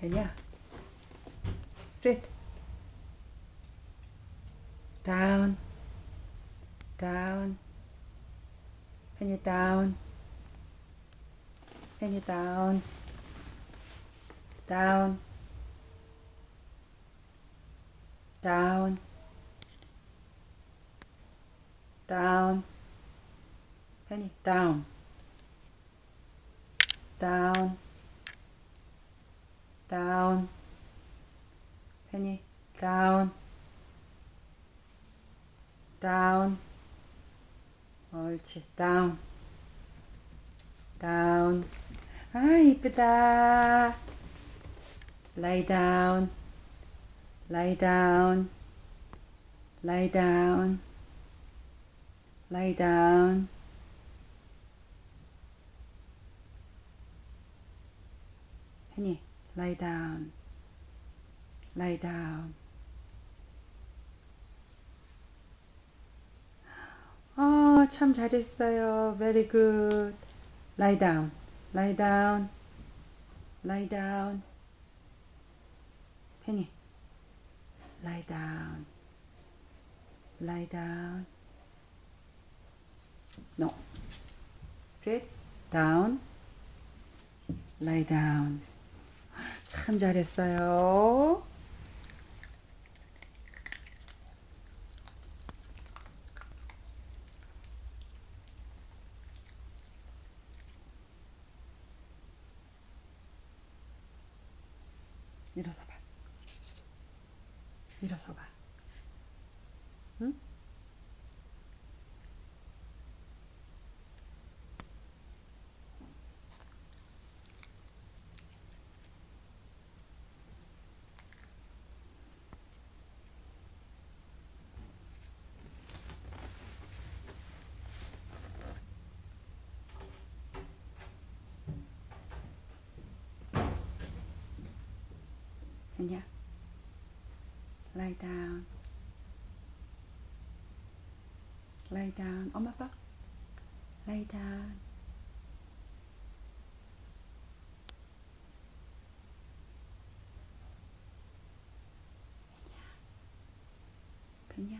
Kenya. Sit. Down. Down. Kenya down. Kenya down. Down. Down. Down. Penny down. Down Down. Penny down. Down. 옳지. Down. Down. 아, 이쁘다. Lie down. Lie down. Lie down. Lie down. Penny, lie down. Lie down. 어, 참 잘했어요. Very good. Lie down. Lie down. Lie down. Penny. Lie down. Lie down. No. Sit down. Lie down. 참 잘했어요. 일어서 봐. 일어서 봐. 응? and yeah down. Lay down. On my back lie down. Yeah.